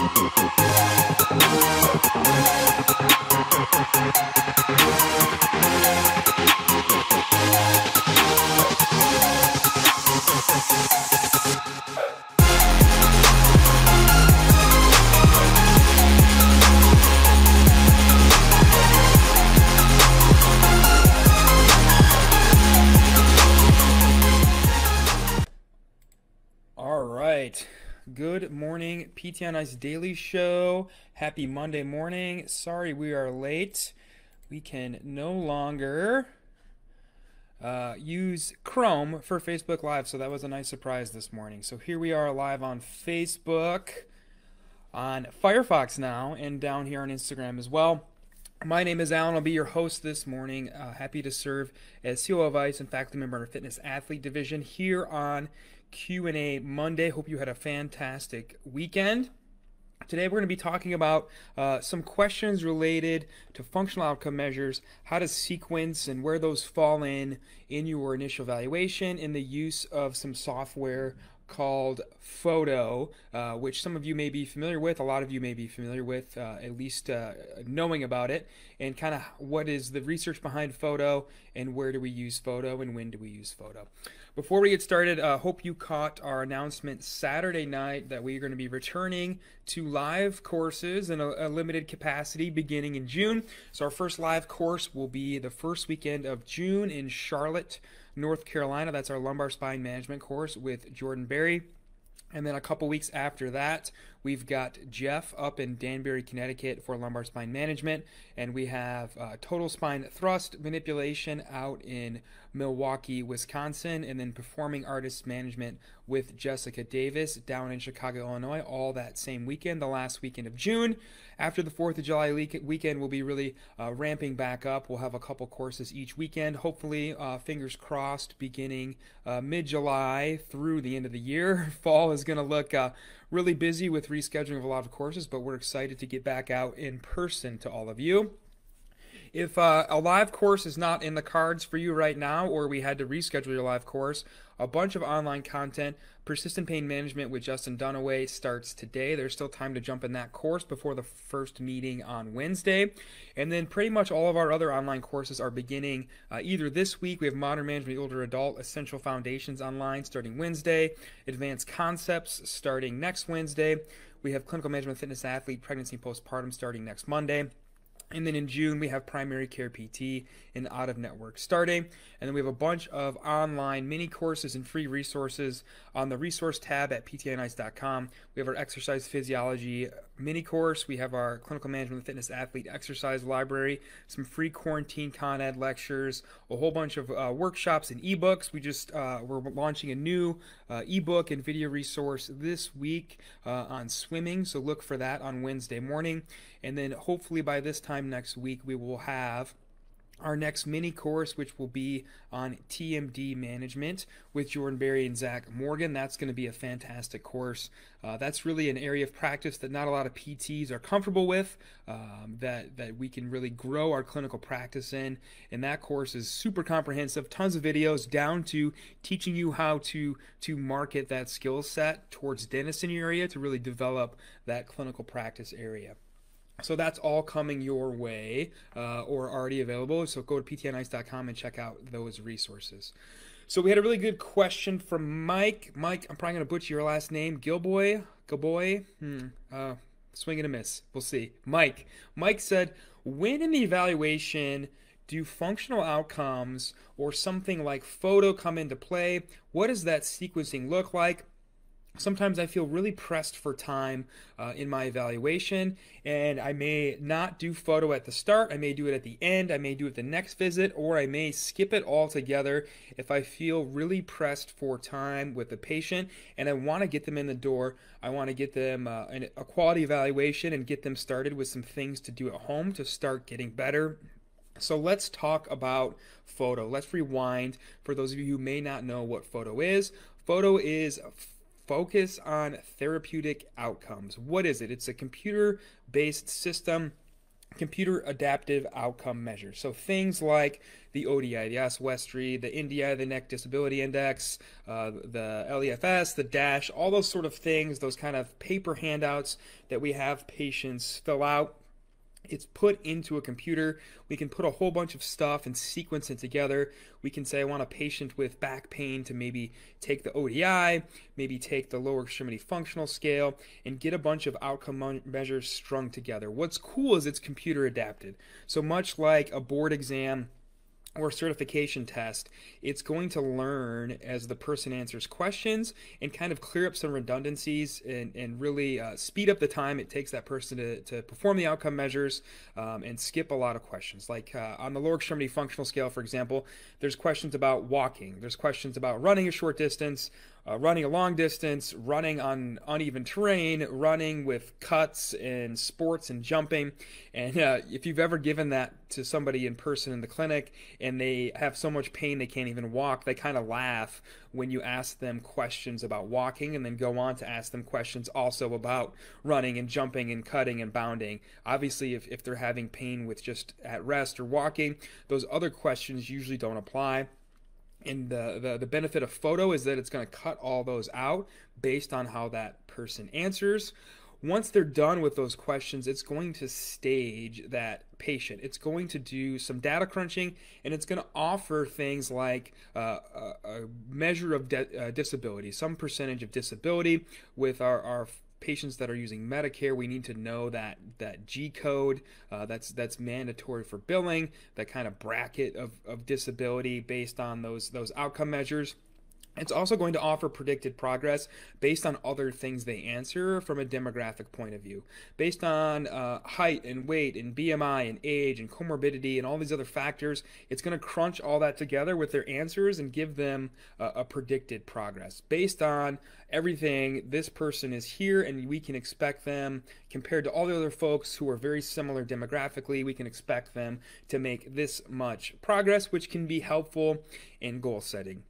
All right. Good morning, PT on ICE Daily Show. Happy Monday morning. Sorry we are late. We can no longer uh, use Chrome for Facebook Live, so that was a nice surprise this morning. So here we are live on Facebook, on Firefox now, and down here on Instagram as well. My name is Alan. I'll be your host this morning. Uh, happy to serve as CEO of ICE and faculty member in our fitness athlete division here on Q&A Monday. Hope you had a fantastic weekend. Today we're going to be talking about uh, some questions related to functional outcome measures, how to sequence and where those fall in in your initial evaluation, and the use of some software called FOTO, uh, which some of you may be familiar with, a lot of you may be familiar with, uh, at least uh, knowing about it, and kind of what is the research behind FOTO, and where do we use FOTO, and when do we use FOTO. Before we get started, uh, hope you caught our announcement Saturday night that we are going to be returning to live courses in a, a, limited capacity beginning in June. So, our first live course will be the first weekend of June in Charlotte, North Carolina. That's our lumbar spine management course with Jordan Berry. And then a couple weeks after that, we've got Jeff up in Danbury, Connecticut for lumbar spine management. And we have uh, total spine thrust manipulation out in Milwaukee, Wisconsin. And then performing artist management with Jessica Davis down in Chicago, Illinois, all that same weekend, the last weekend of June. After the 4th of July weekend, we'll be really uh, ramping back up. We'll have a couple courses each weekend. Hopefully, uh, fingers crossed, beginning uh, mid July through the end of the year. Fall is going to look uh, really busy with rescheduling of a lot of courses, but we're excited to get back out in person to all of you. If uh, a live course is not in the cards for you right now, or we had to reschedule your live course, a bunch of online content. Persistent Pain Management with Justin Dunaway starts today. There's still time to jump in that course before the first meeting on Wednesday. And then pretty much all of our other online courses are beginning uh, either this week. We have Modern Management Older Adult Essential Foundations online starting Wednesday, Advanced Concepts starting next Wednesday. We have Clinical Management Fitness Athlete Pregnancy Postpartum starting next Monday. And then in June, we have primary care PT and out of network starting. And then we have a bunch of online mini courses and free resources on the resource tab at ptonice.com. We have our exercise physiology mini course. We have our clinical management fitness athlete exercise library, some free quarantine con ed lectures, a whole bunch of uh, workshops and ebooks. We just uh, we're launching a new uh, ebook and video resource this week uh, on swimming. So look for that on Wednesday morning. And then hopefully by this time next week, we will have our next mini course, which will be on TMD management with Jordan Berry and Zach Morgan. That's going to be a fantastic course. Uh, that's really an area of practice that not a lot of PTs are comfortable with, um, that, that we can really grow our clinical practice in. And that course is super comprehensive, tons of videos down to teaching you how to, to market that skill set towards dentists in your area to really develop that clinical practice area. So that's all coming your way uh, or already available. So go to ptonice.com and check out those resources. So we had a really good question from Mike. Mike, I'm probably going to butcher your last name. Gilboy? Gilboy? Hmm. Uh, swing and a miss. We'll see. Mike. Mike said, when in the evaluation do functional outcomes or something like FOTO come into play? What does that sequencing look like? Sometimes I feel really pressed for time uh, in my evaluation, and I may not do FOTO at the start. I may do it at the end. I may do it the next visit, or I may skip it altogether if I feel really pressed for time with the patient and I want to get them in the door. I want to get them uh, a quality evaluation and get them started with some things to do at home to start getting better. So let's talk about FOTO. Let's rewind for those of you who may not know what FOTO is. FOTO is focus on therapeutic outcomes. What is it? It's a computer based system computer adaptive outcome measures. So things like the ODI, the Oswestry, the NDI, the Neck Disability Index, uh, the LEFS, the DASH, all those sort of things, those kind of paper handouts that we have patients fill out it's put into a computer. We can put a whole bunch of stuff and sequence it together. We can say I want a patient with back pain to maybe take the ODI, maybe take the lower extremity functional scale, and get a bunch of outcome measures strung together. What's cool is it's computer adapted. So much like a board exam or certification test, it's going to learn as the person answers questions and kind of clear up some redundancies and, and really uh, speed up the time it takes that person to, to perform the outcome measures um, and skip a lot of questions. Like uh, on the lower extremity functional scale, for example, there's questions about walking, there's questions about running a short distance, uh, running a long distance, running on uneven terrain, running with cuts and sports and jumping. And uh, if you've ever given that to somebody in person in the clinic and they have so much pain they can't even walk, they kind of laugh when you ask them questions about walking and then go on to ask them questions also about running and jumping and cutting and bounding. Obviously, if, if they're having pain with just at rest or walking, those other questions usually don't apply and the, the, the benefit of FOTO is that it's going to cut all those out based on how that person answers. Once they're done with those questions it's going to stage that patient. It's going to do some data crunching and it's going to offer things like uh, a, a, measure of uh, disability some percentage of disability with our, our patients that are using Medicare, we need to know that that G code uh, that's that's mandatory for billing, that kind of bracket of, of disability based on those those outcome measures. It's also going to offer predicted progress based on other things they answer from a demographic point of view. Based on uh, height and weight and BMI and age and comorbidity and all these other factors, it's going to crunch all that together with their answers and give them uh, a predicted progress. Based on everything, this person is here and we can expect them, compared to all the other folks who are very similar demographically, we can expect them to make this much progress, which can be helpful in goal setting.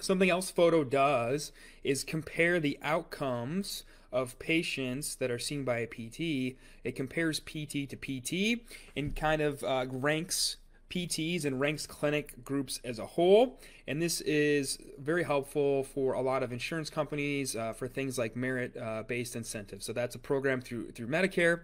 Something else FOTO does is compare the outcomes of patients that are seen by a PT. It compares PT to PT and kind of uh, ranks PTs and ranks clinic groups as a whole. And this is very helpful for a lot of insurance companies uh, for things like merit uh, based incentives. So that's a program through through Medicare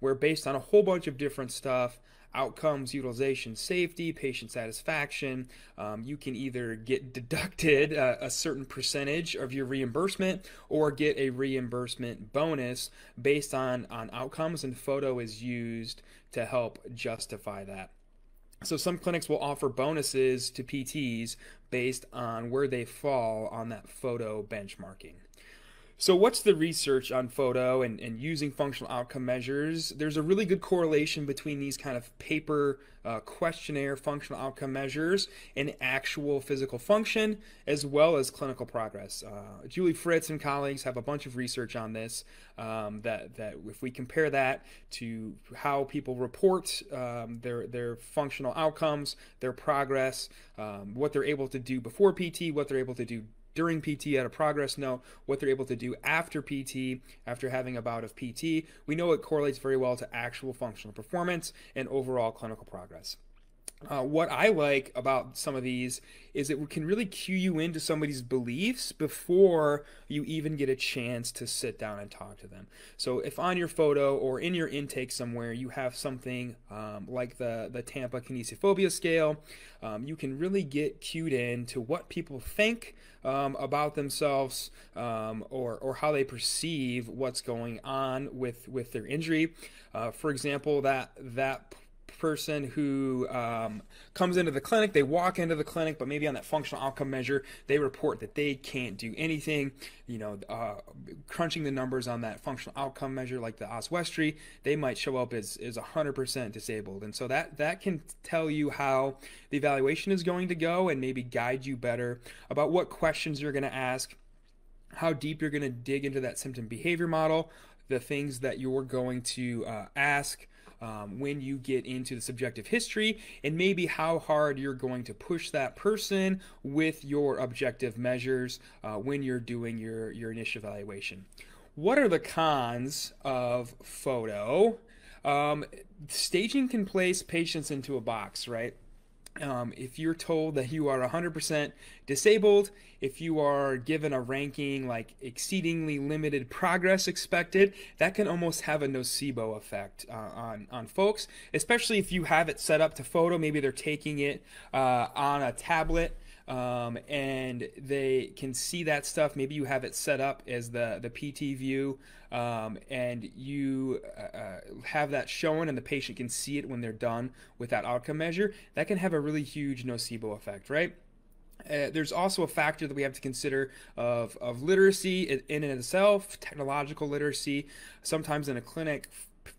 where based on a whole bunch of different stuff, outcomes, utilization, safety, patient satisfaction. Um, you can either get deducted uh, a certain percentage of your reimbursement or get a reimbursement bonus based on, on outcomes, and FOTO is used to help justify that. So some clinics will offer bonuses to PTs based on where they fall on that FOTO benchmarking. So, what's the research on FOTO and, and using functional outcome measures? There's a really good correlation between these kind of paper uh, questionnaire functional outcome measures and actual physical function, as well as clinical progress. Uh, Julie Fritz and colleagues have a bunch of research on this. Um, that that if we compare that to how people report um, their their functional outcomes, their progress, um, what they're able to do before PT, what they're able to do during PT at a progress note, what they're able to do after PT, after having a bout of PT. We know it correlates very well to actual functional performance and overall clinical progress. Uh, what I like about some of these is it we can really cue you into somebody's beliefs before you even get a chance to sit down and talk to them. So if on your FOTO or in your intake somewhere you have something um, like the the Tampa kinesiophobia scale, um, you can really get cued in to what people think um, about themselves um, or or how they perceive what's going on with with their injury. Uh, for example, that that person who um, comes into the clinic, they walk into the clinic, but maybe on that functional outcome measure, they report that they can't do anything. You know, uh, crunching the numbers on that functional outcome measure, like the Oswestry, they might show up as, as 100% disabled. And so that, that can tell you how the evaluation is going to go and maybe guide you better about what questions you're going to ask, how deep you're going to dig into that symptom behavior model, the things that you're going to uh, ask um, when you get into the subjective history and maybe how hard you're going to push that person with your objective measures uh, when you're doing your, your initial evaluation. What are the cons of FOTO? Um, staging can place patients into a box, right? Um, if you're told that you are 100% disabled, if you are given a ranking like exceedingly limited progress expected, that can almost have a nocebo effect uh, on, on folks, especially if you have it set up to FOTO. Maybe they're taking it uh, on a tablet um, and they can see that stuff. Maybe you have it set up as the the PT view, um, and you uh, uh, have that shown, and the patient can see it when they're done with that outcome measure. That can have a really huge nocebo effect, right? Uh, there's also a factor that we have to consider of, of literacy in and itself, technological literacy. Sometimes in a clinic,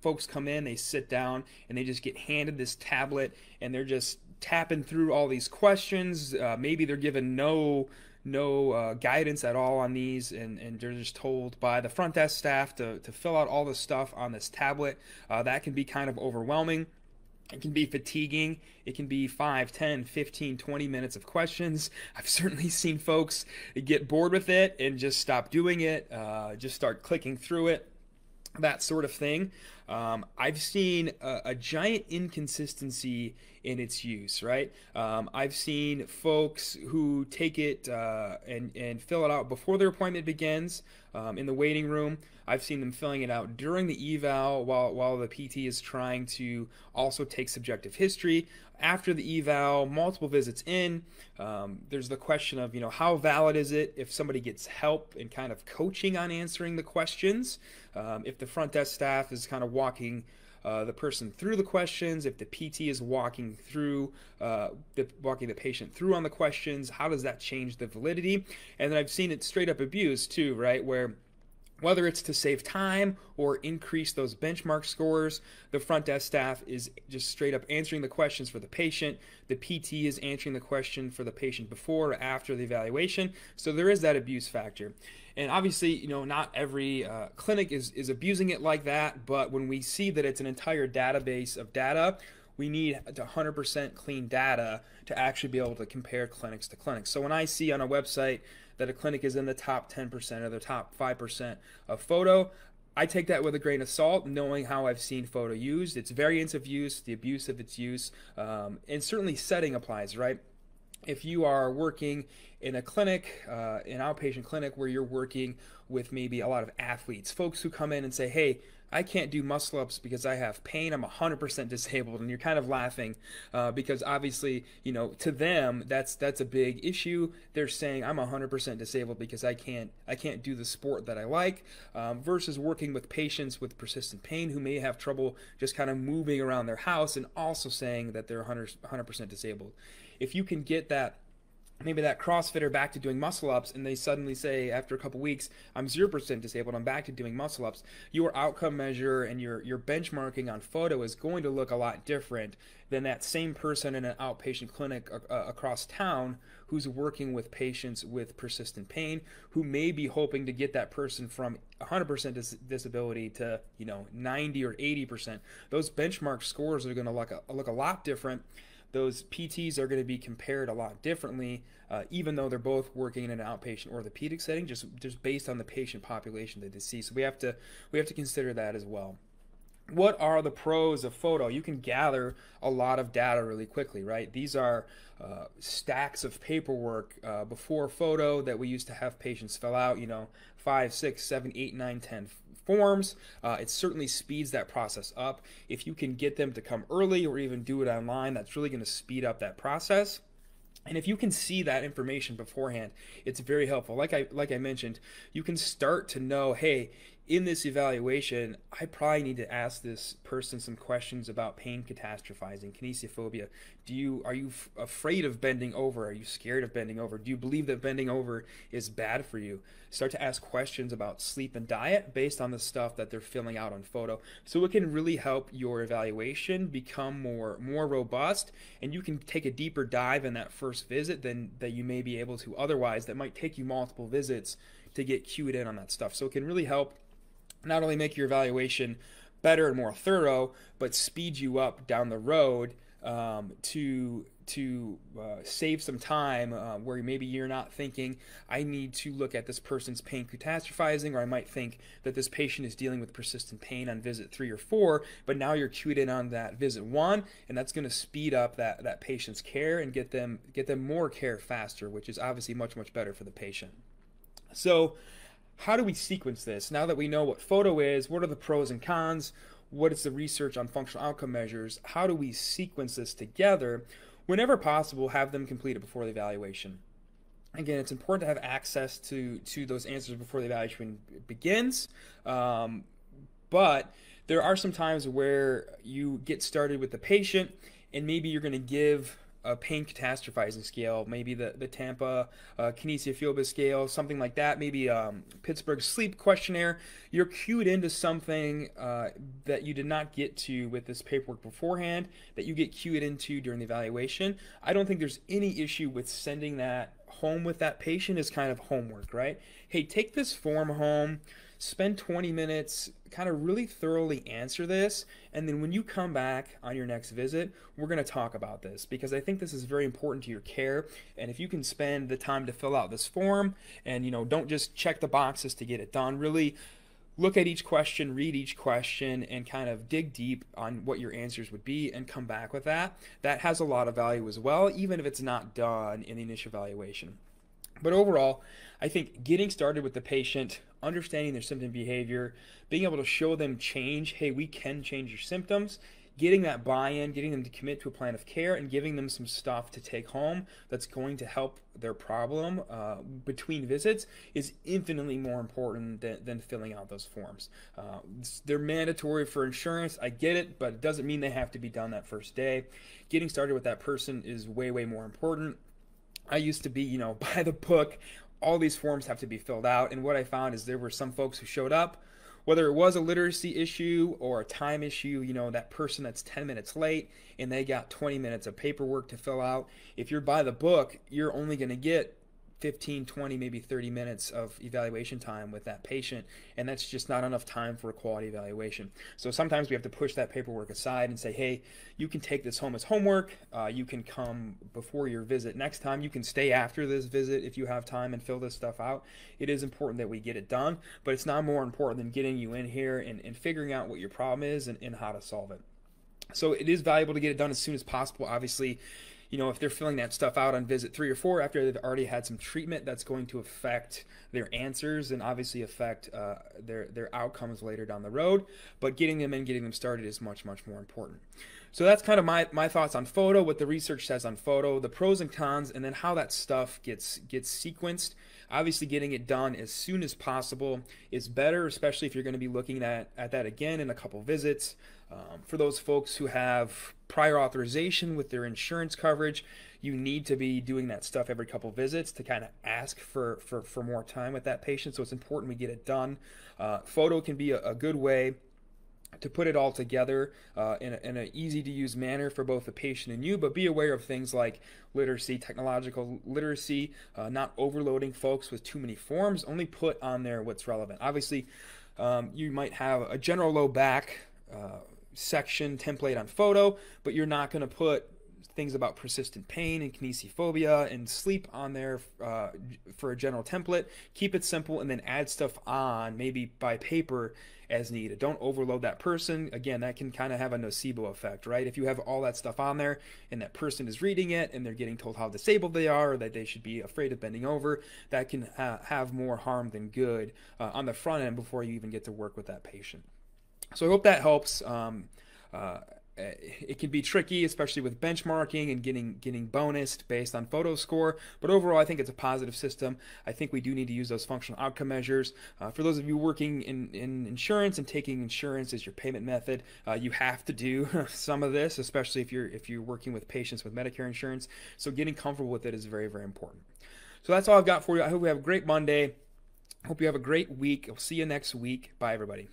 folks come in, they sit down, and they just get handed this tablet, and they're just tapping through all these questions. Uh, maybe they're given no no uh, guidance at all on these, and, and they're just told by the front desk staff to, to fill out all the stuff on this tablet. Uh, that can be kind of overwhelming. It can be fatiguing. It can be 5, 10, 15, 20 minutes of questions. I've certainly seen folks get bored with it and just stop doing it, uh, just start clicking through it that sort of thing. Um, I've seen a, a, giant inconsistency in its use, right? Um, I've seen folks who take it uh, and, and fill it out before their appointment begins um, in the waiting room. I've seen them filling it out during the eval while, while the PT is trying to also take subjective history. After the eval, multiple visits in, um, there's the question of, you know, how valid is it if somebody gets help and kind of coaching on answering the questions? Um, if the front desk staff is kind of walking uh, the person through the questions, if the PT is walking through, uh, the, walking the patient through on the questions, how does that change the validity? And then I've seen it straight up abused too, right? Where whether it's to save time or increase those benchmark scores, the front desk staff is just straight up answering the questions for the patient. The PT is answering the question for the patient before or after the evaluation. So there is that abuse factor. And obviously, you know, not every uh, clinic is, is abusing it like that, but when we see that it's an entire database of data, we need 100% clean data to actually be able to compare clinics to clinics. So when I see on a website that a clinic is in the top 10% or the top 5% of FOTO, I take that with a grain of salt, knowing how I've seen FOTO used, its variants of use, the abuse of its use, um, and certainly setting applies, right? If you are working in a clinic, uh, an outpatient clinic where you're working with maybe a lot of athletes, folks who come in and say, hey, I can't do muscle ups because I have pain. I'm 100% disabled, and you're kind of laughing uh, because obviously, you know, to them that's that's a big issue. They're saying I'm 100% disabled because I can't I can't do the sport that I like. Um, versus working with patients with persistent pain who may have trouble just kind of moving around their house and also saying that they're 100 100% disabled. If you can get that maybe that CrossFitter back to doing muscle ups, and they suddenly say after a couple weeks, I'm 0% disabled, I'm back to doing muscle ups, your outcome measure and your, your benchmarking on FOTO is going to look a lot different than that same person in an outpatient clinic uh, across town who's working with patients with persistent pain, who may be hoping to get that person from 100% dis- disability to, you know, 90 or 80%. Those benchmark scores are going to look a, look a lot different those PTs are going to be compared a lot differently, uh, even though they're both working in an outpatient orthopedic setting, just just based on the patient population that they see. So we have to we have to consider that as well. What are the pros of FOTO? You can gather a lot of data really quickly, right? These are uh, stacks of paperwork uh, before FOTO that we used to have patients fill out, you know, five, six, seven, eight, nine, ten forms. Uh, it certainly speeds that process up. If you can get them to come early or even do it online, that's really going to speed up that process. And if you can see that information beforehand, it's very helpful. Like I like I mentioned, you can start to know, hey, in this evaluation, I probably need to ask this person some questions about pain catastrophizing, kinesiophobia. Do you are you afraid of bending over? Are you scared of bending over? Do you believe that bending over is bad for you? Start to ask questions about sleep and diet based on the stuff that they're filling out on FOTO. So it can really help your evaluation become more more robust and you can take a deeper dive in that first visit than that you may be able to otherwise that might take you multiple visits to get cued in on that stuff. So it can really help not only make your evaluation better and more thorough, but speed you up down the road um, to to uh, save some time uh, where maybe you're not thinking I need to look at this person's pain catastrophizing or I might think that this patient is dealing with persistent pain on visit three or four but now you're cued in on that visit one and that's going to speed up that that patient's care and get them get them more care faster which is obviously much much better for the patient. So how do we sequence this? Now that we know what FOTO is what are the pros and cons? What is the research on functional outcome measures? How do we sequence this together whenever possible, have them completed before the evaluation. Again, it's important to have access to, to those answers before the evaluation begins, um, but there are some times where you get started with the patient and maybe you're going to give a pain catastrophizing scale, maybe the, the Tampa uh, Kinesiophobia scale, something like that, maybe um, Pittsburgh sleep questionnaire. You're cued into something uh, that you did not get to with this paperwork beforehand, that you get cued into during the evaluation. I don't think there's any issue with sending that home with that patient as kind of homework, right? Hey, take this form home spend 20 minutes, kind of really thoroughly answer this. And then when you come back on your next visit, we're going to talk about this because I think this is very important to your care. And if you can spend the time to fill out this form and, you know, don't just check the boxes to get it done, really look at each question, read each question, and kind of dig deep on what your answers would be and come back with that. That has a lot of value as well, even if it's not done in the initial evaluation. But overall, I think getting started with the patient, understanding their symptom behavior, being able to show them change, hey, we can change your symptoms, getting that buy in, getting them to commit to a plan of care, and giving them some stuff to take home that's going to help their problem uh, between visits is infinitely more important than, than filling out those forms. Uh, they're mandatory for insurance. I get it, but it doesn't mean they have to be done that first day. Getting started with that person is way, way more important. I used to be, you know, by the book. All these forms have to be filled out. And what I found is there were some folks who showed up, whether it was a literacy issue or a time issue, you know, that person that's 10 minutes late and they got 20 minutes of paperwork to fill out. If you're by the book, you're only going to get 15, 20, maybe 30 minutes of evaluation time with that patient, and that's just not enough time for a quality evaluation. So sometimes we have to push that paperwork aside and say, hey, you can take this home as homework. Uh, you can come before your visit next time. You can stay after this visit if you have time and fill this stuff out. It is important that we get it done, but it's not more important than getting you in here and, and figuring out what your problem is and, and how to solve it. So it is valuable to get it done as soon as possible. Obviously, you know, if they're filling that stuff out on visit three or four after they've already had some treatment, that's going to affect their answers and obviously affect uh, their their outcomes later down the road. But getting them in, getting them started is much much more important. So that's kind of my, my thoughts on FOTO, what the research says on FOTO, the pros and cons, and then how that stuff gets gets sequenced. Obviously, getting it done as soon as possible is better, especially if you're going to be looking at, at that again in a couple visits. Um, for those folks who have prior authorization with their insurance coverage, you need to be doing that stuff every couple visits to kind of ask for, for, for more time with that patient. So it's important we get it done. Uh, FOTO can be a, a good way to put it all together uh, in, in an easy to use manner for both the patient and you, but be aware of things like literacy, technological literacy, uh, not overloading folks with too many forms, only put on there what's relevant. Obviously, um, you might have a general low back uh, section template on FOTO, but you're not going to put things about persistent pain and kinesiophobia and sleep on there uh, for a general template. Keep it simple and then add stuff on, maybe by paper as needed. Don't overload that person. Again, that can kind of have a nocebo effect, right? If you have all that stuff on there and that person is reading it and they're getting told how disabled they are or that they should be afraid of bending over, that can ha- have more harm than good uh, on the front end before you even get to work with that patient. So I hope that helps. Um, uh, it can be tricky, especially with benchmarking and getting getting bonused based on FOTO score. But overall, I think it's a positive system. I think we do need to use those functional outcome measures. Uh, for those of you working in, in insurance and taking insurance as your payment method, uh, you have to do some of this, especially if you're if you're working with patients with Medicare insurance. So getting comfortable with it is very very important. So that's all I've got for you. I hope you have a great Monday. Hope you have a great week. I'll see you next week. Bye everybody.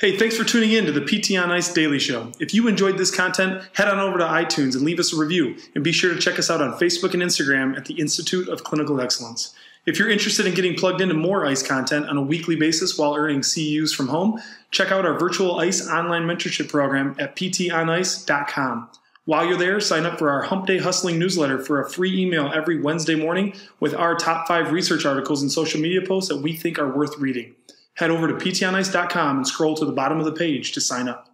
Hey, thanks for tuning in to the PT on Ice Daily Show. If you enjoyed this content, head on over to iTunes and leave us a review. And be sure to check us out on Facebook and Instagram at the Institute of Clinical Excellence. If you're interested in getting plugged into more ICE content on a weekly basis while earning CEUs from home, check out our virtual ICE online mentorship program at ptonice.com. While you're there, sign up for our Hump Day Hustling newsletter for a free email every Wednesday morning with our top five research articles and social media posts that we think are worth reading head over to ptonice.com and scroll to the bottom of the page to sign up.